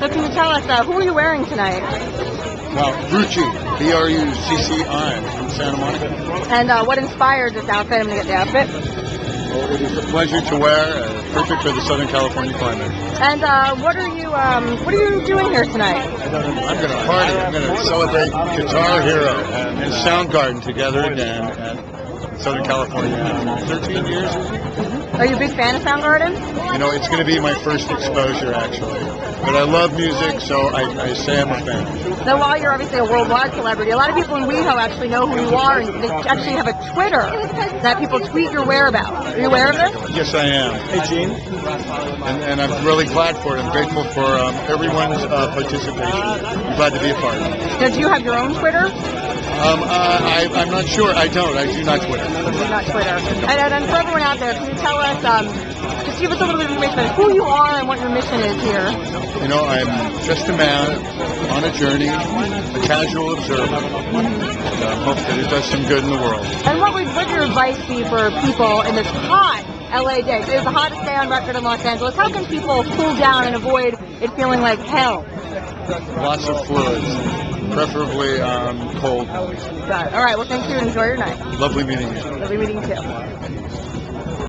So can you tell us uh, who are you wearing tonight? Well, Brucci, B-R-U-C-C-I, from Santa Monica. And uh, what inspired this outfit? I'm gonna get the outfit. Well, it is a pleasure to wear, uh, perfect for the Southern California climate. And uh, what are you um, what are you doing here tonight? I'm going to party. I'm going to celebrate Guitar Hero and, and Soundgarden together again at Southern California. 13 years. Are you a big fan of Soundgarden? You know, it's going to be my first exposure, actually. But I love music, so I, I say I'm a fan. Now, while you're obviously a worldwide celebrity, a lot of people in WeHo actually know who you are, and they actually have a Twitter that people tweet your whereabouts. Are you aware of this? Yes, I am. Hey, Gene. And, and I'm really glad for it. I'm grateful for um, everyone's uh, participation. I'm glad to be a part of it. Now, do you have your own Twitter? Um, uh, I, I'm not sure. I don't. I do not Twitter. You're not Twitter. And, and, for everyone out there, can you tell us, um, just give us a little bit of information about who you are and what your mission is here? You know, I'm just a man on a journey, a casual observer. And I hope that it does some good in the world. And what would what your advice be for people in this hot LA day? It's the hottest day on record in Los Angeles. How can people cool down and avoid it feeling like hell? Lots of fluids, preferably um, cold. All right. Well, thank you and enjoy your night. Lovely meeting you. Lovely meeting you too.